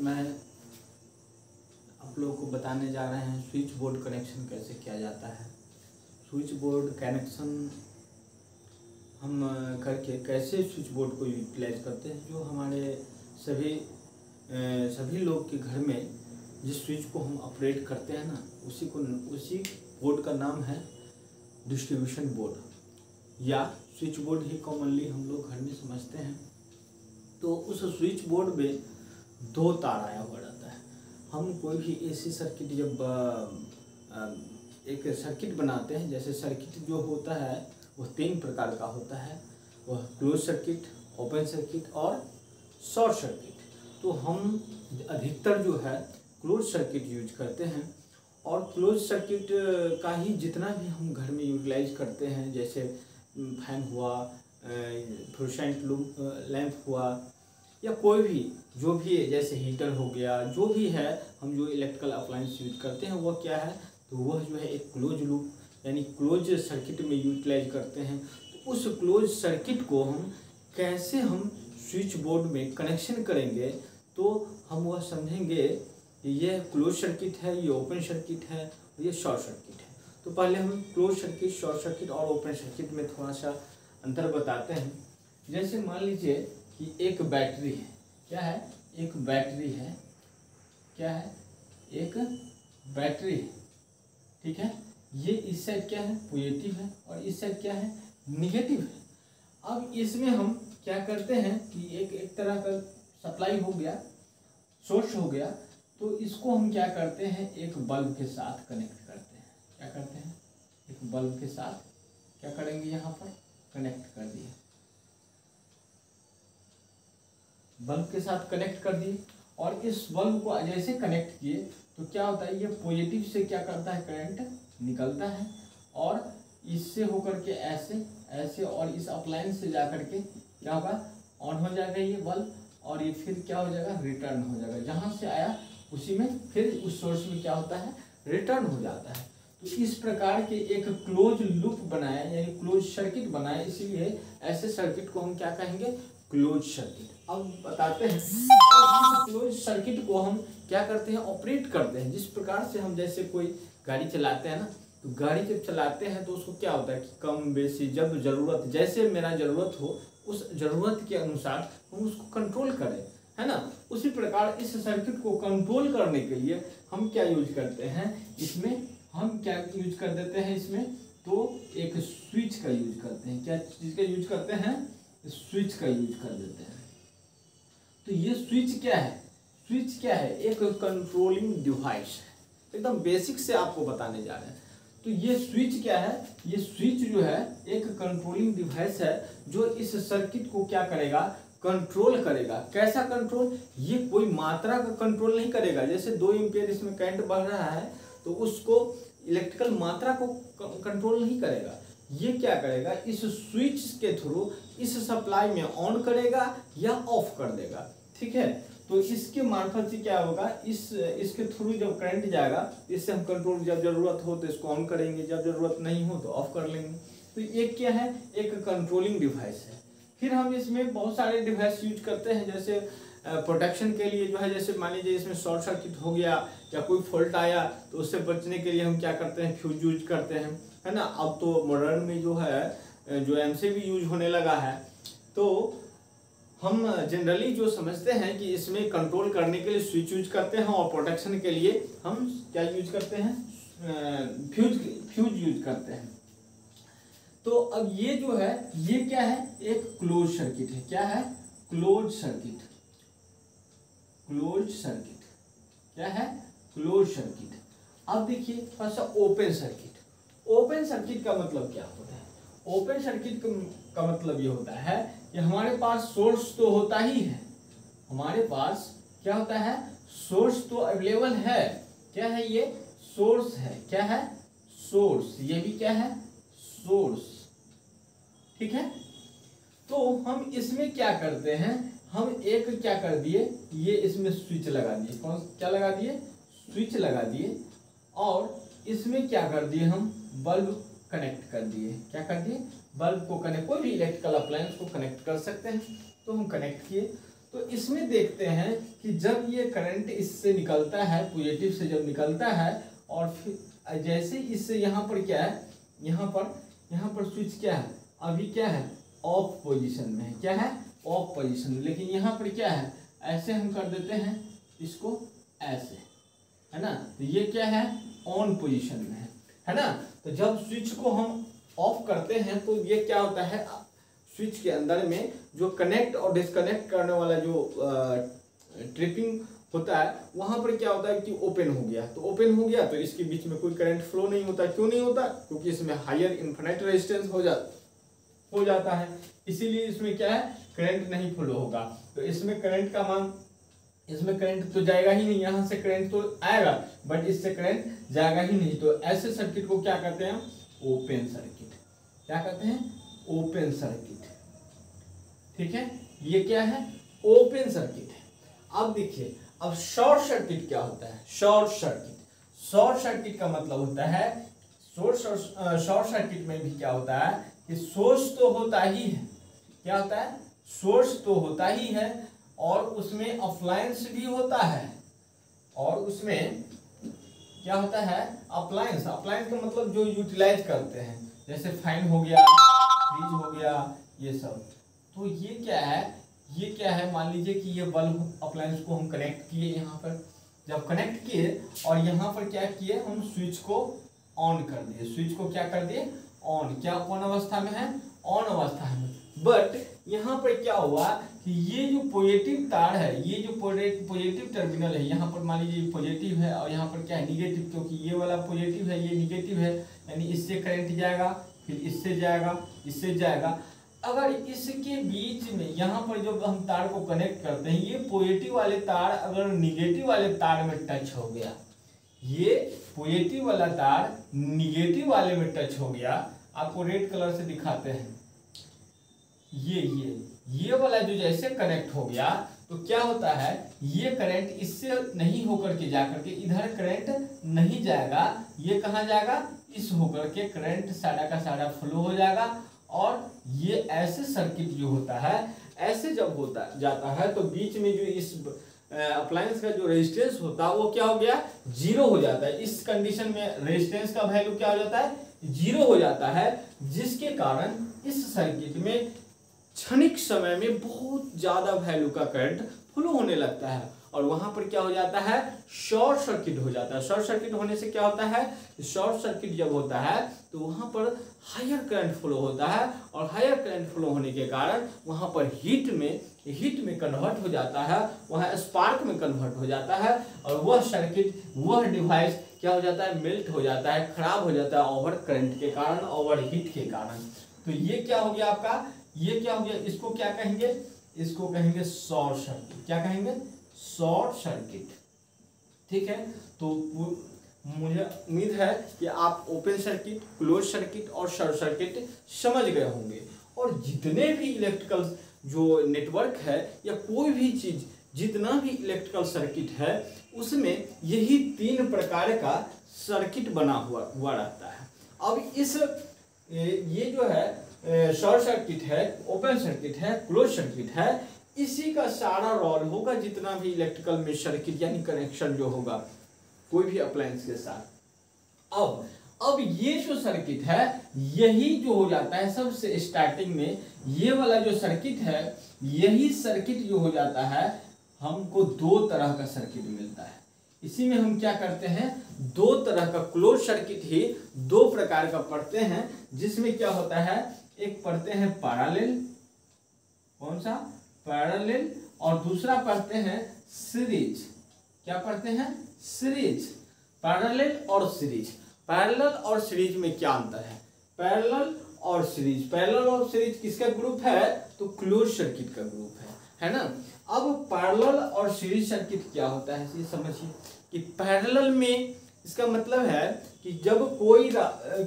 मैं आप लोगों को बताने जा रहे हैं स्विच बोर्ड कनेक्शन कैसे किया जाता है। स्विच बोर्ड कनेक्शन हम करके कैसे स्विच बोर्ड को यूटिलाइज करते हैं? जो हमारे सभी सभी लोग के घर में जिस स्विच को हम ऑपरेट करते हैं ना, उसी को, उसी बोर्ड का नाम है डिस्ट्रीब्यूशन बोर्ड। या स्विच बोर्ड ही कॉमनली हम लोग घर में समझते हैं। तो उस स्विच बोर्ड में दो तार आया हुआ रहता है। हम कोई भी एसी सर्किट जब एक सर्किट बनाते हैं, जैसे सर्किट जो होता है, वो तीन प्रकार का होता है। वह क्लोज सर्किट ओपन सर्किट और शॉर्ट सर्किट तो हम अधिकतर जो है क्लोज सर्किट यूज़ करते हैं और क्लोज सर्किट का ही जितना भी हम घर में यूटिलाइज करते हैं, जैसे फ़ैन हुआ फ्लोसेंट लैंप हुआ या कोई भी, जो भी जैसे हीटर हो गया, जो भी है, हम जो इलेक्ट्रिकल अप्लायंस यूज़ करते हैं वह क्या है? तो वह जो है एक क्लोज लूप यानी क्लोज सर्किट में यूटिलाइज करते हैं। तो उस क्लोज सर्किट को हम कैसे हम स्विच बोर्ड में कनेक्शन करेंगे तो हम वह समझेंगे यह क्लोज सर्किट है, ये ओपन सर्किट है ये शॉर्ट सर्किट है। तो पहले हम क्लोज सर्किट शॉर्ट सर्किट और ओपन सर्किट में थोड़ा सा अंतर बताते हैं। जैसे मान लीजिए कि एक बैटरी है। क्या है? एक बैटरी है। क्या है? एक बैटरी है। ठीक है? ये इस साइड क्या है? पॉजिटिव है। और इस साइड क्या है? निगेटिव है। अब इसमें हम क्या करते हैं कि एक एक तरह का सप्लाई हो गया, सोर्स हो गया तो इसको हम क्या करते हैं? एक बल्ब के साथ कनेक्ट करते हैं। क्या करते हैं? एक बल्ब के साथ क्या करेंगे यहाँ पर? कनेक्ट कर दिए बल्ब के साथ कनेक्ट कर दिए और इस बल्ब को जैसे कनेक्ट किए तो क्या होता है, ये पॉजिटिव से क्या करता है करंट निकलता है और इससे होकर के ऐसे ऐसे और इस अप्लायंस से जा करके क्या होगा ऑन हो जाएगा ये बल्ब और ये फिर क्या हो जाएगा रिटर्न हो जाएगा। जहाँ से आया, उसी में फिर उस सोर्स में क्या होता है रिटर्न हो जाता है। तो इस प्रकार के एक क्लोज लूप बनाया, यानी क्लोज सर्किट बनाया, इसीलिए ऐसे सर्किट को हम क्या कहेंगे क्लोज सर्किट अब बताते हैं। क्लोज सर्किट को हम क्या करते हैं? ऑपरेट करते हैं। जिस प्रकार से हम जैसे कोई गाड़ी चलाते हैं ना तो गाड़ी जब चलाते हैं तो उसको क्या होता है कि कम बेसी जब ज़रूरत, जैसे मेरा ज़रूरत हो, उस ज़रूरत के अनुसार हम उसको कंट्रोल करें, है ना? उसी प्रकार इस सर्किट को कंट्रोल करने के लिए हम क्या यूज़ करते हैं? इसमें हम क्या यूज़ कर देते हैं इसमें? तो एक स्विच का यूज़ करते हैं। क्या चीज़ का यूज़ करते हैं? स्विच का यूज़ कर देते हैं। तो ये स्विच क्या है? स्विच क्या है? एक कंट्रोलिंग डिवाइस है। एकदम बेसिक से आपको बताने जा रहे हैं। तो ये स्विच क्या है? ये स्विच जो है, एक कंट्रोलिंग डिवाइस है, जो इस सर्किट को क्या करेगा? कंट्रोल करेगा। कैसा कंट्रोल ये कोई मात्रा का कंट्रोल नहीं करेगा। जैसे दो एम्पियर इसमें करंट बढ़ रहा है तो उसको इलेक्ट्रिकल मात्रा को कंट्रोल नहीं करेगा। ये क्या करेगा? इस स्विच के थ्रू इस सप्लाई में ऑन करेगा या ऑफ़ कर देगा। ठीक है? तो इसके मार्फत से क्या होगा? इस, इसके थ्रू जब करंट जाएगा, इससे हम कंट्रोल जब ज़रूरत हो तो इसको ऑन करेंगे। जब ज़रूरत नहीं हो तो ऑफ़ कर लेंगे। तो ये क्या है? एक कंट्रोलिंग डिवाइस है। फिर हम इसमें बहुत सारे डिवाइस यूज़ करते हैं। जैसे प्रोटेक्शन के लिए जो है, जैसे मान लीजिए इसमें शॉर्ट सर्किट हो गया या कोई फॉल्ट आया तो उससे बचने के लिए हम क्या करते हैं? फ्यूज यूज़ करते हैं। है ना? अब तो मॉडर्न में जो है, जो एम से भी यूज़ होने लगा है तो हम जनरली जो समझते हैं कि इसमें कंट्रोल करने के लिए स्विच यूज़ करते हैं और प्रोटेक्शन के लिए हम क्या यूज़ करते हैं? फ्यूज फ्यूज यूज़ करते हैं। तो अब ये जो है, ये क्या है? एक क्लोज सर्किट है। क्या है? क्लोज सर्किट क्लोज सर्किट क्या है? क्लोज सर्किट अब देखिए, थोड़ा सा ओपन सर्किट ओपन सर्किट का मतलब क्या होता है? ओपन सर्किट का मतलब ये होता है कि हमारे पास सोर्स तो होता ही है। हमारे पास क्या होता है? सोर्स तो अवेलेबल है। क्या है ये? सोर्स है। क्या है? सोर्स ये भी क्या है? सोर्स ठीक है? तो हम इसमें क्या करते हैं? हम एक क्या कर दिए? ये इसमें स्विच लगा दिए। कौन क्या लगा दिए? स्विच लगा दिए। और इसमें क्या कर दिए हम? बल्ब कनेक्ट कर दिए। क्या कर दिए? बल्ब को कनेक्ट कोई भी इलेक्ट्रिकल अप्लायंस को कनेक्ट कर सकते हैं। तो हम कनेक्ट किए। तो इसमें देखते हैं कि जब ये करंट इससे निकलता है पॉजिटिव से जब निकलता है, और फिर जैसे इससे यहाँ पर क्या है? यहाँ पर यहाँ पर स्विच क्या है? अभी क्या है? ऑफ़ पोजीशन में है। क्या है? ऑफ़ पोजीशन में। लेकिन यहाँ पर क्या है? ऐसे हम कर देते हैं इसको ऐसे। है ना? तो ये क्या है? ऑन पोजीशन में है। है ना? तो जब स्विच को हम ऑफ़ करते हैं तो ये क्या होता है? स्विच के अंदर में जो कनेक्ट और डिस्कनेक्ट करने वाला जो ट्रिपिंग होता है, वहाँ पर क्या होता है कि ओपन हो गया। तो ओपन हो गया तो इसके बीच में कोई करंट फ्लो नहीं होता। क्यों नहीं होता? क्योंकि इसमें हायर इन्फिनिट रेजिस्टेंस हो जा, हो जाता है। इसीलिए इसमें क्या है? करंट नहीं फ्लो होगा। तो इसमें करंट का मान इसमें करंट तो जाएगा ही नहीं, यहाँ से करंट तो आएगा बट इससे करंट जाएगा ही नहीं। तो ऐसे सर्किट को क्या कहते हैं ओपन सर्किट क्या कहते हैं? ओपन सर्किट ठीक है? ये क्या है? ओपन सर्किट है। अब देखिए, अब शॉर्ट सर्किट क्या होता है? शॉर्ट सर्किट शॉर्ट सर्किट का मतलब होता है शॉर्ट सर्किट में भी क्या होता है कि सोर्स तो होता ही है। क्या होता है? सोर्स तो होता ही है और उसमें अप्लायंस भी होता है। और उसमें क्या होता है? अप्लायंस अप्लायंस का मतलब जो यूटिलाइज करते हैं। जैसे फ़ैन हो गया फ्रिज हो गया, ये सब। तो ये क्या है? ये क्या है? मान लीजिए कि ये बल्ब अप्लायंस को हम कनेक्ट किए यहाँ पर। जब कनेक्ट किए और यहाँ पर क्या किए? हम स्विच को ऑन कर दिए। स्विच को क्या कर दिए? ऑन क्या कौन अवस्था में है? ऑन अवस्था में। बट यहाँ पर क्या हुआ? कि ये जो पॉजिटिव तार है, ये जो पॉजिटिव टर्मिनल है, यहाँ पर मान लीजिए पॉजिटिव है और यहाँ पर क्या है निगेटिव क्योंकि ये वाला पॉजिटिव है, ये निगेटिव है, यानी इससे करंट जाएगा, फिर इससे जाएगा इससे जाएगा। अगर इसके बीच में यहाँ पर जब हम तार को कनेक्ट करते हैं, ये पॉजिटिव वाले तार अगर निगेटिव वाले तार में टच हो गया, ये पॉजिटिव वाला तार निगेटिव वाले में टच हो गया, आपको रेड कलर से दिखाते हैं। ये ये। ये वाला जो जैसे कनेक्ट हो गया तो क्या होता है? ये करंट इससे नहीं होकर के जाकर के इधर करंट नहीं जाएगा, ये कहा जाएगा? इस होकर के करंट सारा का सारा फ्लो हो जाएगा। और ये ऐसे सर्किट जो होता है, ऐसे जब होता जाता है तो बीच में जो इस अप्लायंस का जो रेजिस्टेंस होता है वो क्या हो गया? ज़ीरो हो जाता है। इस कंडीशन में रेजिस्टेंस का वैल्यू क्या हो जाता है? ज़ीरो हो जाता है, जिसके कारण इस सर्किट में क्षणिक समय में बहुत ज़्यादा वैल्यू का करंट फ्लो होने लगता है। और वहाँ पर क्या हो जाता है? शॉर्ट सर्किट हो जाता है। शॉर्ट सर्किट होने से क्या होता है? शॉर्ट सर्किट जब होता है तो वहाँ पर हायर करंट फ्लो होता है। और हायर करंट फ्लो होने के कारण वहाँ पर हीट में हीट में कन्वर्ट हो जाता है। वहाँ स्पार्क में कन्वर्ट हो जाता है। और वह सर्किट वह डिवाइस क्या हो जाता है? मेल्ट हो जाता है, खराब हो जाता है ओवर करंट के कारण ओवर हीट के कारण। तो ये क्या हो गया आपका? ये क्या हो गया? इसको क्या कहेंगे? इसको कहेंगे शॉर्ट सर्किट क्या कहेंगे? शॉर्ट सर्किट ठीक है? तो मुझे उम्मीद है कि आप ओपन सर्किट क्लोज सर्किट और शॉर्ट सर्किट समझ गए होंगे। और जितने भी इलेक्ट्रिकल जो नेटवर्क है या कोई भी चीज़, जितना भी इलेक्ट्रिकल सर्किट है, उसमें यही तीन प्रकार का सर्किट बना हुआ हुआ रहता है। अब इस ये जो है शॉर्ट सर्किट है, ओपन सर्किट है, क्लोज सर्किट है, इसी का सारा रोल होगा जितना भी इलेक्ट्रिकल में सर्किट यानी कनेक्शन जो होगा, कोई भी अप्लायंस के साथ। अब अब ये जो सर्किट है, यही जो हो जाता है सबसे स्टार्टिंग में, ये वाला जो सर्किट है, यही सर्किट जो हो जाता है, हमको दो तरह का सर्किट मिलता है। इसी में हम क्या करते हैं, दो तरह का क्लोज सर्किट ही दो प्रकार का पढ़ते हैं, जिसमें क्या होता है एक पढ़ते हैं पैरालेल कौन सा? पैरेलल और दूसरा पढ़ते हैं सीरीज़ क्या पढ़ते हैं? सीरीज़ पैरेलल और सीरीज़ पैरेलल और सीरीज़ में क्या अंतर है? पैरेलल और सीरीज़ पैरेलल और सीरीज़ किसका ग्रुप है? तो क्लोज सर्किट का ग्रुप है. है ना? अब पैरेलल और सीरीज़ सर्किट क्या होता है? ये समझिए कि पैरेलल में इसका मतलब है कि जब कोई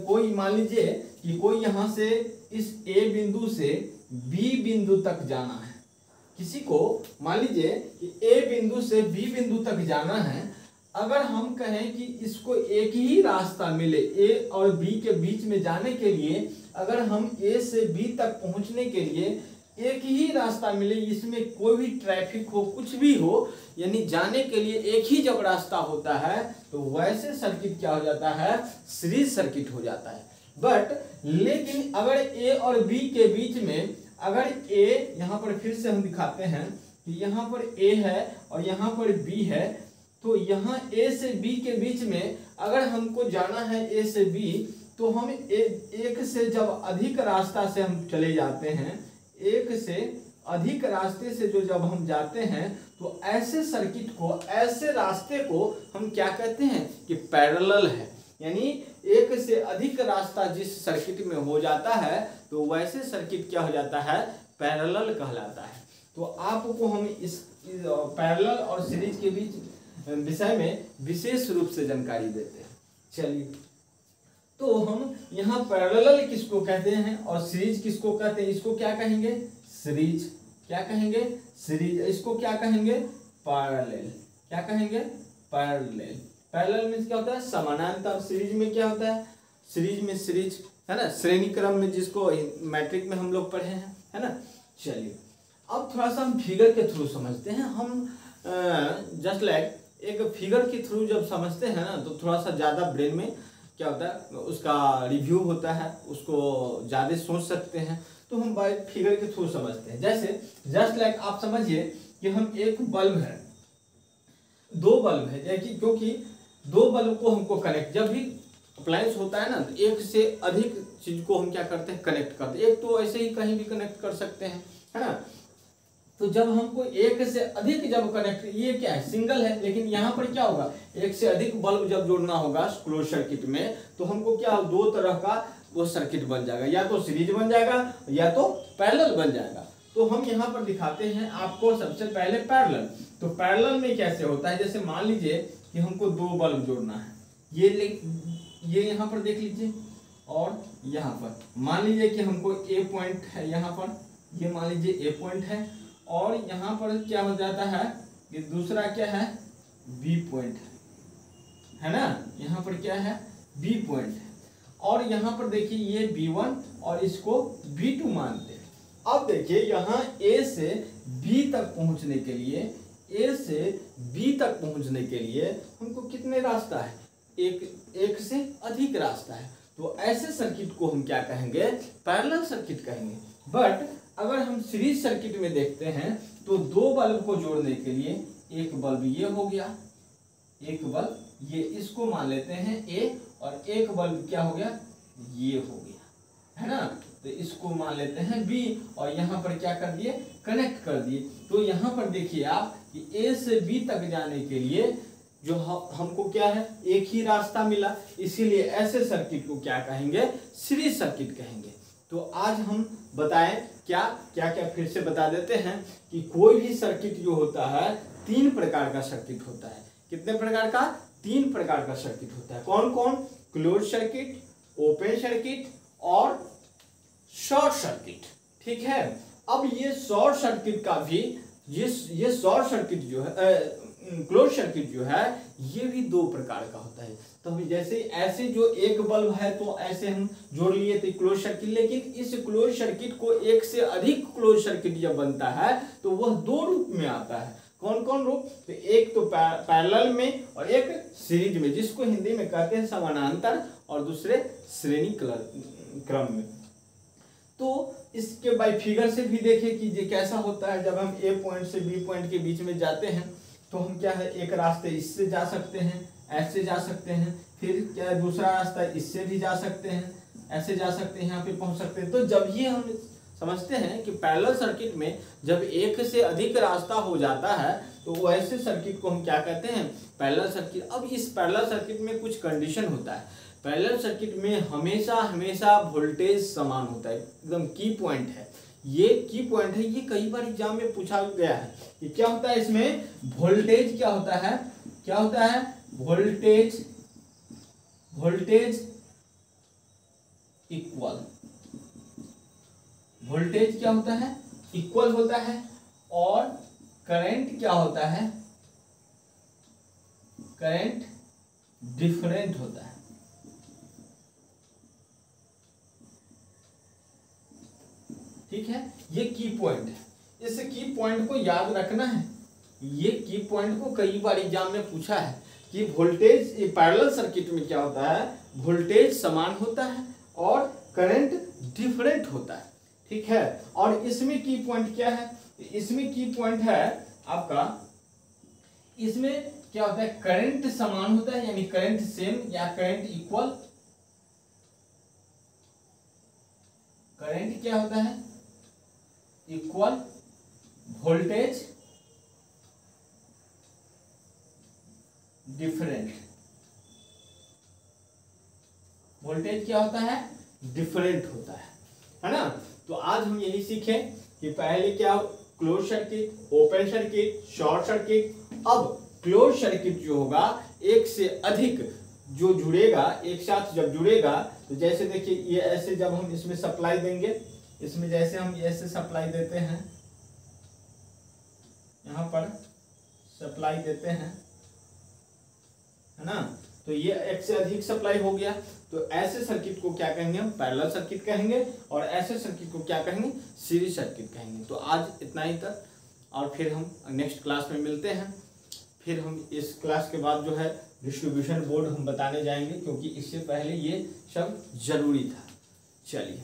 कोई मान लीजिए कि कोई यहाँ से इस ए बिंदु से बी बिंदु तक जाना है, किसी को मान लीजिए कि ए बिंदु से बी बिंदु तक जाना है, अगर हम कहें कि इसको एक ही रास्ता मिले ए और बी के बीच में जाने के लिए, अगर हम ए से बी तक पहुँचने के लिए एक ही रास्ता मिले इसमें कोई भी ट्रैफ़िक हो कुछ भी हो यानी जाने के लिए एक ही जब रास्ता होता है तो वैसे सर्किट क्या हो जाता है? सीरीज़ सर्किट हो जाता है। बट लेकिन अगर ए और बी के बीच में अगर ए यहाँ पर फिर से हम दिखाते हैं कि यहाँ पर ए है और यहाँ पर बी है तो यहाँ ए से बी के बीच में अगर हमको जाना है ए से बी तो हम ए, एक से जब अधिक रास्ता से हम चले जाते हैं एक से अधिक रास्ते से जो जब हम जाते हैं तो ऐसे सर्किट को ऐसे रास्ते को हम क्या कहते हैं कि पैरेलल है। यानी एक से अधिक रास्ता जिस सर्किट में हो जाता है तो वैसे सर्किट क्या हो जाता है? पैरेलल कहलाता है। तो आपको हम इस, पैरेलल और सीरीज़ के बीच विषय में विशेष रूप से जानकारी देते हैं। चलिए। तो हम यहाँ पैरेलल किसको कहते हैं और सीरीज़ किसको कहते हैं? इसको क्या कहेंगे? सीरीज़ क्या कहेंगे? सीरीज़ इसको क्या कहेंगे? पैरेलल क्या कहेंगे? पैरेलल पैरेलल मीन्स क्या होता है? समानांतर। सीरीज़ में क्या होता है? सीरीज़ में सीरीज़ है ना? श्रेणी क्रम में जिसको मैट्रिक में हम लोग पढ़े हैं। है ना? चलिए। अब थोड़ा सा हम फिगर के थ्रू समझते हैं। हम जस्ट लाइक एक फिगर के थ्रू जब समझते हैं ना तो थोड़ा सा ज़्यादा ब्रेन में क्या होता है, उसका रिव्यू होता है, उसको ज़्यादा सोच सकते हैं तो हम बाय फिगर के थ्रू समझते हैं। जैसे जस्ट लाइक आप समझिए कि हम एक बल्ब है, दो बल्ब है क्योंकि दो बल्ब को हमको कनेक्ट जब भी अप्लायंस होता है ना तो एक से अधिक चीज़ को हम क्या करते हैं कनेक्ट करते हैं। एक तो ऐसे ही कहीं भी कनेक्ट कर सकते हैं, है ना? तो जब हमको एक से अधिक जब कनेक्ट ये क्या है? सिंगल है, लेकिन यहाँ पर क्या होगा? एक से अधिक बल्ब जब जोड़ना होगा क्लोज सर्किट में तो हमको क्या दो तरह का वो सर्किट बन जाएगा। या तो सीरीज़ बन जाएगा, या तो पैरेलल बन जाएगा। तो हम यहाँ पर दिखाते हैं आपको सबसे पहले पैरेलल तो पैरेलल में कैसे होता है? जैसे मान लीजिए कि हमको दो बल्ब जोड़ना है। ये ये यहाँ पर देख लीजिए, और यहाँ पर। मान लीजिए कि हमको ए पॉइंट है यहाँ पर। ये मान लीजिए ए पॉइंट है। और यहाँ पर क्या हो जाता है कि दूसरा क्या है? बी पॉइंट है। ना? यहाँ पर क्या है? बी पॉइंट और यहाँ पर देखिए ये बी वन और इसको बी टू मानते हैं। अब देखिए यहाँ ए से बी तक पहुँचने के लिए ए से बी तक पहुँचने के लिए हमको कितने रास्ता है? एक एक से अधिक रास्ता है। तो ऐसे सर्किट को हम क्या कहेंगे? पैरेलल सर्किट कहेंगे। बट अगर हम सीरीज़ सर्किट में देखते हैं तो दो बल्ब को जोड़ने के लिए एक बल्ब ये हो गया, एक बल्ब ये इसको मान लेते हैं ए और एक बल्ब क्या हो गया? ये हो गया, है ना? तो इसको मान लेते हैं बी और यहाँ पर क्या कर दिए? कनेक्ट कर दिए। तो यहाँ पर देखिए आप कि ए से बी तक जाने के लिए जो हमको क्या है? एक ही रास्ता मिला। इसीलिए ऐसे सर्किट को क्या कहेंगे? सीरीज़ सर्किट कहेंगे। तो आज हम बताएँ क्या क्या क्या फिर से बता देते हैं कि कोई भी सर्किट जो होता है, तीन प्रकार का सर्किट होता है। कितने प्रकार का? तीन प्रकार का सर्किट होता है। कौन कौन क्लोज सर्किट, ओपन सर्किट और शॉर्ट सर्किट। ठीक है? अब ये शॉर्ट सर्किट का भी, ये ये शॉर्ट सर्किट जो है क्लोज सर्किट जो है, ये भी दो प्रकार का होता है। तो जैसे ऐसे जो एक बल्ब है तो ऐसे हम जोड़ लिए थे क्लोज सर्किट लेकिन इस क्लोज सर्किट को एक से अधिक क्लोज सर्किट जब बनता है तो वह दो रूप में आता है। कौन कौन रूप? तो एक तो पैरेलल में और एक सीरीज़ में, जिसको हिंदी में कहते हैं समानांतर और दूसरे श्रेणी क्रम में। तो इसके बाई फिगर से भी देखें कि ये कैसा होता है, जब हम ए पॉइंट से बी पॉइंट के बीच में जाते हैं। तो हम क्या है, एक रास्ते इससे जा सकते हैं, ऐसे जा सकते हैं, फिर क्या है, दूसरा रास्ता इससे भी जा सकते हैं, ऐसे जा सकते हैं, यहाँ पे पहुँच सकते हैं। तो जब ये हम समझते हैं कि पैरेलल सर्किट में जब एक से अधिक रास्ता हो जाता है तो वो ऐसे सर्किट को हम क्या कहते हैं? पैरेलल सर्किट अब इस पैरेलल सर्किट में कुछ कंडीशन होता है। पैरेलल सर्किट में हमेशा हमेशा वोल्टेज समान होता है। एकदम की पॉइंट है। ये की पॉइंट है, ये कई बार एग्ज़ाम में पूछा गया है। कि क्या होता है इसमें? वोल्टेज क्या होता है? क्या होता है? वोल्टेज वोल्टेज इक्वल वोल्टेज क्या होता है? इक्वल होता है। और करंट क्या होता है? करंट डिफरेंट होता है। ठीक है? ये की पॉइंट है। इस की पॉइंट को याद रखना है। ये की पॉइंट को कई बार एग्ज़ाम में पूछा है कि वोल्टेज पैरेलल सर्किट में क्या होता है? वोल्टेज समान होता है और करंट डिफरेंट होता है। ठीक है? और इसमें की पॉइंट क्या है? इसमें की पॉइंट है आपका, इसमें क्या होता है? करंट समान होता है, यानी करंट सेम या करंट इक्वल करंट क्या होता है? इक्वल वोल्टेज डिफरेंट वोल्टेज क्या होता है? डिफरेंट होता है। है ना? तो आज हम यही सीखे कि पहले क्या close circuit open circuit short circuit अब क्लोज सर्किट जो होगा, एक से अधिक जो जुड़ेगा, एक साथ जब जुड़ेगा तो जैसे देखिए, ये ऐसे जब हम इसमें सप्लाई देंगे इसमें जैसे हम ऐसे सप्लाई देते हैं, यहाँ पर सप्लाई देते हैं, है ना? तो ये एक से अधिक सप्लाई हो गया। तो ऐसे सर्किट को क्या कहेंगे हम? पैरेलल सर्किट कहेंगे और ऐसे सर्किट को क्या कहेंगे? सीरीज़ सर्किट कहेंगे। तो आज इतना ही तक। और फिर हम नेक्स्ट क्लास में मिलते हैं। फिर हम इस क्लास के बाद जो है डिस्ट्रीब्यूशन बोर्ड हम बताने जाएँगे, क्योंकि इससे पहले ये सब ज़रूरी था। चलिए।